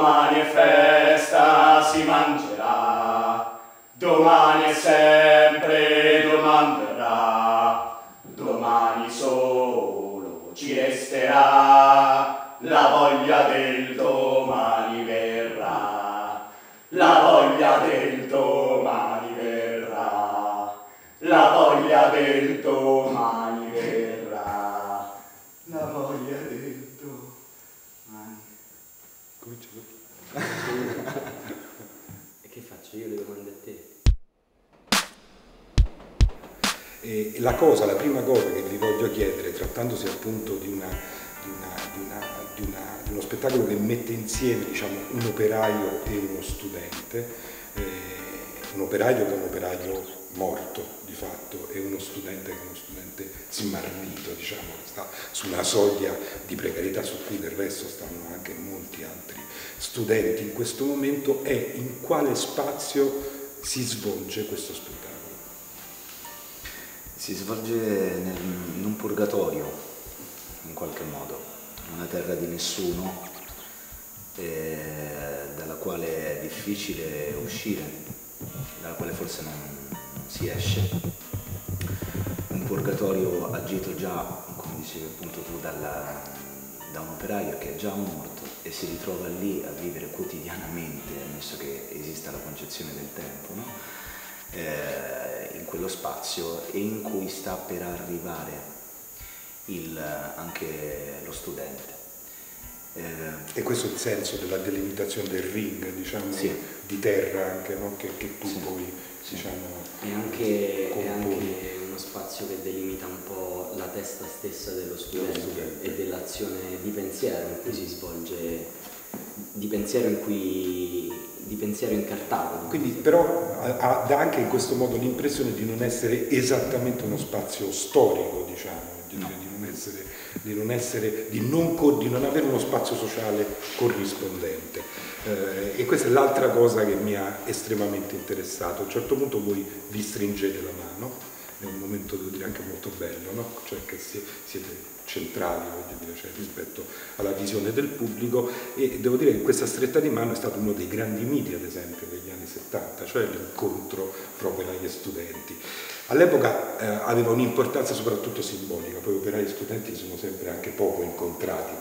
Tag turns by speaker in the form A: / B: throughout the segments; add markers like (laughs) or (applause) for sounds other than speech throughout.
A: Domani è festa, si mangerà, domani è sempre domanderà, domani solo ci resterà la voglia del domani verrà, la voglia del
B: E
C: la cosa, la prima cosa che vi voglio chiedere, trattandosi appunto di, una, di, una, di, una, di, uno spettacolo che mette insieme diciamo, un operaio e uno studente, eh, un operaio che è un operaio morto di fatto e uno studente che è uno studente smarrito, diciamo, che sta su una soglia di precarietà su cui del resto stanno anche molti altri studenti in questo momento, è in quale spazio si svolge questo spettacolo.
D: Si svolge nel, in un purgatorio, in qualche modo, una terra di nessuno, eh, dalla quale è difficile uscire, dalla quale forse non, si esce. Un purgatorio agito già, come dicevi appunto tu, dalla, da un operaio che è già morto e si ritrova lì a vivere quotidianamente, ammesso che esista la concezione del tempo, no? Eh, in quello spazio e in cui sta per arrivare il, anche lo studente. Eh,
C: E questo è il senso della delimitazione del ring, diciamo,
D: Sì.
C: di terra anche, no? che, che tu
D: Sì.
C: poi
D: Sì.
C: diciamo,
B: È anche, è anche uno spazio che delimita un po' la testa stessa dello studente,
C: studente.
B: e dell'azione di pensiero in cui si svolge, di pensiero in cui, di pensiero incartato.
C: Quindi però ha- dà anche in questo modo l'impressione di non essere esattamente uno spazio storico, diciamo, di,
D: No.
C: di non essere, di non, essere di, non co- di non avere uno spazio sociale corrispondente. Eh, e questa è l'altra cosa che mi ha estremamente interessato. A un certo punto voi vi stringete la mano, è un momento devo dire anche molto bello, no? cioè che si- siete centrali dire, cioè, rispetto alla visione del pubblico e devo dire che questa stretta di mano è stato uno dei grandi miti ad esempio degli anni 70, cioè l'incontro proprio tra gli studenti. All'epoca eh, aveva un'importanza soprattutto simbolica, poi operai e studenti sono sempre anche poco incontrati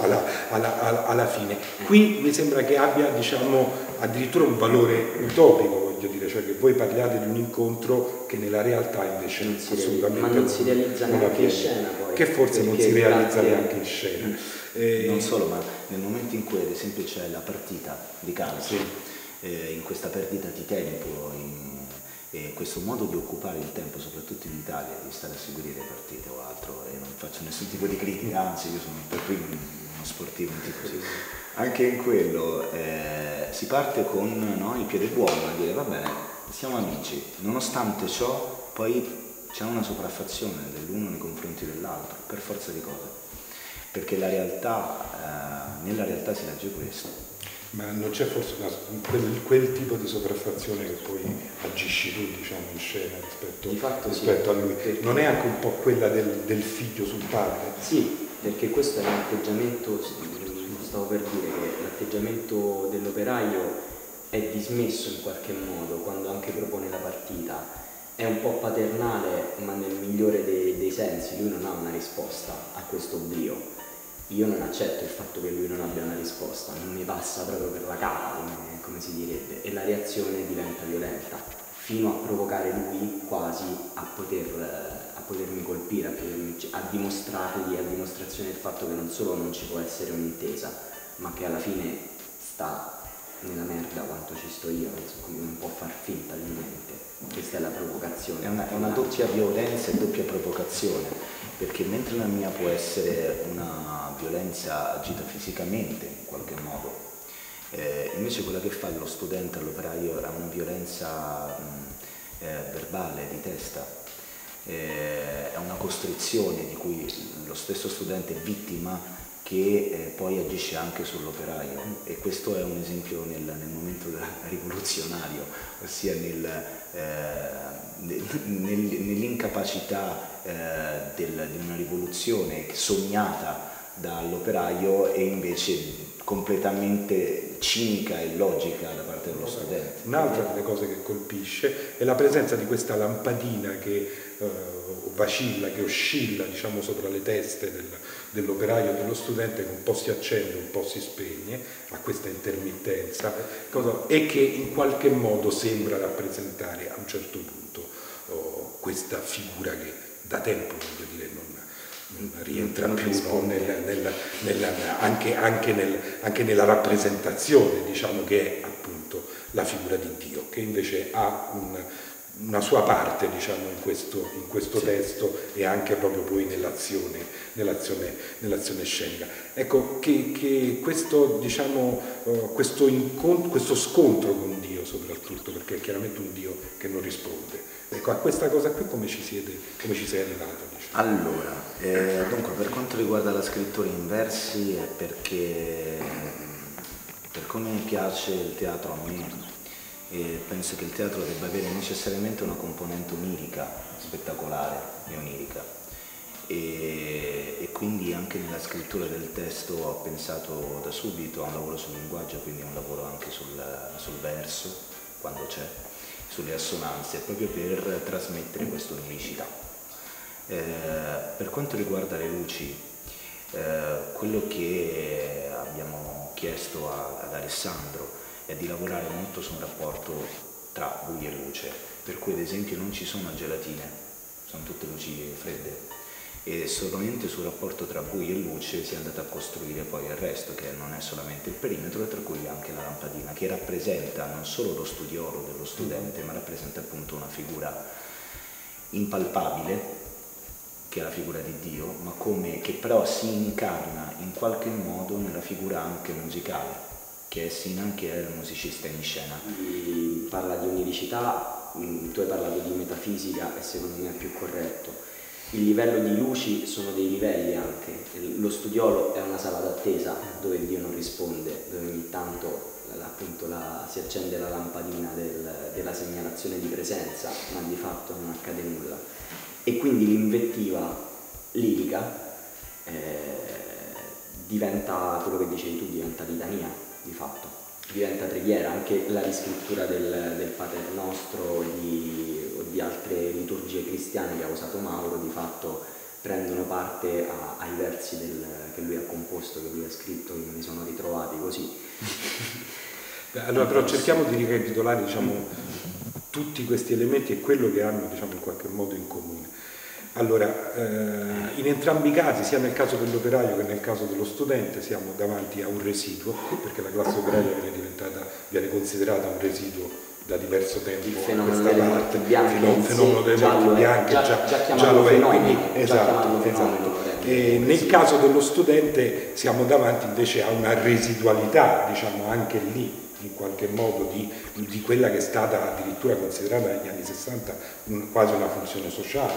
C: alla- alla- alla- alla fine. Qui mi sembra che abbia diciamo, addirittura un valore utopico, voglio dire, cioè che voi parliate di un incontro che nella realtà invece
B: Non si
C: assolutamente
B: realizza- ma non si realizza
C: non
B: neanche in scena, poi,
C: Che forse non si realizza
B: grazie-
C: neanche in scena. Eh,
D: Non solo, ma nel momento in cui ad esempio c'è la partita di calcio,
C: Sì.
D: eh, in questa perdita di tempo, in, e questo modo di occupare il tempo, soprattutto in Italia, di stare a seguire le partite o altro, e non faccio nessun tipo di critica, anzi io sono per primo uno sportivo, un tifoso. Anche in quello eh, si parte con no, il piede buono a dire va bene, siamo amici, nonostante ciò poi c'è una sopraffazione dell'uno nei confronti dell'altro, per forza di cose perché la realtà, eh, nella realtà si legge questo.
C: Ma non c'è forse una- quel, quel tipo di sopraffazione che poi agisci tu diciamo, in scena rispetto,
B: Di fatto sì,
C: rispetto a lui? Non è anche un po' quella del, del figlio sul padre?
B: Sì, perché questo è un atteggiamento, stavo per dire che l'atteggiamento dell'operaio è dismesso in qualche modo quando anche propone la partita. È un po' paternale, ma nel migliore dei, dei sensi, lui non ha una risposta a questo oblio. Io non accetto il fatto che lui non abbia una risposta, non mi passa proprio per la capa, come, come si direbbe, e la reazione diventa violenta, fino a provocare lui quasi a, poter, eh, a potermi colpire, a, potermi- a dimostrargli, a dimostrazione del fatto che non solo non ci può essere un'intesa, ma che alla fine sta nella merda quanto ci sto io, quindi non può far finta di niente. Questa è la provocazione.
D: È una, è una doppia violenza e doppia provocazione, perché mentre la mia può essere una violenza agita fisicamente in qualche modo, eh, invece quella che fa lo studente all'operaio è una violenza mh, eh, verbale, di testa, eh, è una costrizione di cui lo stesso studente è vittima che eh, poi agisce anche sull'operaio. E questo è un esempio nel, nel momento (laughs) rivoluzionario, ossia nel, eh, nel- nel- nell'incapacità eh, del- di una rivoluzione sognata dall'operaio e invece completamente cinica e logica da parte dello studente.
C: Un'altra delle cose che colpisce è la presenza di questa lampadina che eh, vacilla, che oscilla diciamo, sopra le teste del, dell'operaio e dello studente che un po' si accende, un po' si spegne, a questa intermittenza, cosa, e che in qualche modo sembra rappresentare a un certo punto oh, questa figura che da tempo voglio dire non rientra più no, nel, nel, nel, anche, anche, anche, nella rappresentazione, diciamo che è appunto la figura di Dio, che invece ha un, una sua parte diciamo, in questo, in questo sì. testo e anche proprio poi nell'azione, nell'azione, nell'azione scenica. Ecco che, che questo, diciamo, uh, questo, incontro, questo scontro con Dio soprattutto, perché è chiaramente un Dio che non risponde, ecco a questa cosa qui come ci, siete, come ci sei arrivato? Diciamo?
D: Allora, eh, dunque per quanto riguarda la scrittura in versi è perché per come piace il teatro a me e penso che il teatro debba avere necessariamente una componente onirica, spettacolare e onirica. E, e, quindi anche nella scrittura del testo ho pensato da subito a un lavoro sul linguaggio, quindi un lavoro anche sul, sul verso, quando c'è, sulle assonanze, proprio per trasmettere questa oniricità. Eh, per quanto riguarda le luci, eh, quello che abbiamo chiesto a, ad Alessandro è di lavorare molto su un rapporto tra buio e luce, per cui ad esempio non ci sono gelatine, sono tutte luci fredde e solamente sul rapporto tra buio e luce si è andato a costruire poi il resto, che non è solamente il perimetro, tra cui anche la lampadina, che rappresenta non solo lo studiolo dello studente, ma rappresenta appunto una figura impalpabile, che è la figura di Dio, ma come, che però si incarna in qualche modo nella figura anche musicale che è Sinan che è il musicista in scena.
B: Lui parla di oniricità, mm, tu hai parlato di metafisica e secondo me è più corretto. Il livello di luci sono dei livelli anche, lo studiolo è una sala d'attesa dove Dio non risponde, dove ogni tanto appunto la, si accende la lampadina del, della segnalazione di presenza, ma di fatto non accade nulla. E quindi l'invettiva lirica eh, diventa quello che dicevi tu, diventa litania, di fatto, diventa preghiera, anche la riscrittura del, del Pater Nostro di, o di altre liturgie cristiane che ha usato Mauro di fatto prendono parte a, ai versi del, che lui ha composto, che lui ha scritto, che mi sono ritrovati così. (laughs)
C: allora però cerchiamo di ricapitolare diciamo, tutti questi elementi e quello che hanno diciamo, in qualche modo in comune. Allora, eh, in entrambi i casi, sia nel caso dell'operaio che nel caso dello studente, siamo davanti a un residuo, perché la classe operaia viene, viene considerata un residuo da diverso tempo.
B: Il fenomeno delle parte, bianche,
C: un fenomeno delle morti bianche già, già, già, già lo è, quindi esatto, esatto. E nel caso dello studente siamo davanti invece a una residualità, diciamo anche lì in qualche modo di, di, quella che è stata addirittura considerata negli anni 60 un, quasi una funzione sociale,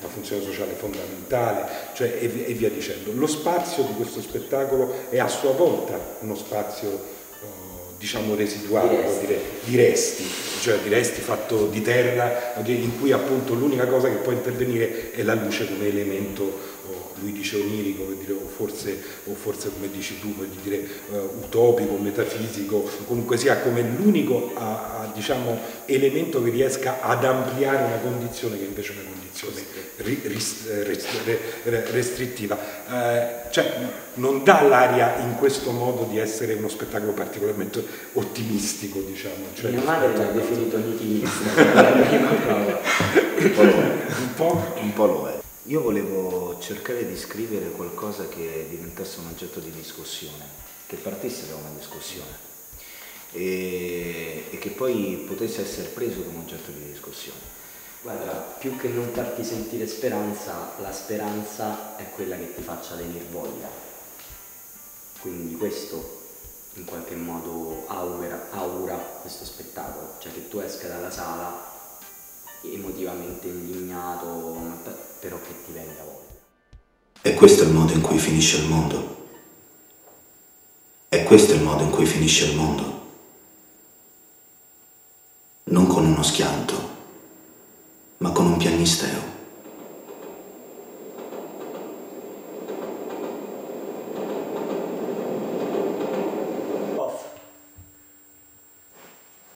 C: una funzione sociale fondamentale, cioè, e, e, via dicendo. Lo spazio di questo spettacolo è a sua volta uno spazio oh, diciamo residuale, di. Dire, di resti, cioè di resti fatto di terra, in cui appunto l'unica cosa che può intervenire è la luce come elemento lui dice onirico, dire, o, forse, o, forse, come dici tu, dire, uh, utopico, metafisico, comunque sia come l'unico a, a, diciamo, elemento che riesca ad ampliare una condizione che invece è una condizione ri, ris, ris, restrittiva. Uh, cioè, non dà l'aria in questo modo di essere uno spettacolo particolarmente ottimistico, diciamo.
B: Cioè, Mia madre l'ha definito
D: un po' lo è. Un po', un po' lo è. Io volevo cercare di scrivere qualcosa che diventasse un oggetto di discussione, che partisse da una discussione e, e che poi potesse essere preso come oggetto di discussione.
B: Guarda, più che non farti sentire speranza, la speranza è quella che ti faccia venire voglia. Quindi questo in qualche modo augura, augura questo spettacolo, cioè che tu esca dalla sala emotivamente indignato, però che ti venga voglia.
E: E questo è il modo in cui finisce il mondo. E questo è il modo in cui finisce il mondo. Non con uno schianto, ma con un piagnisteo.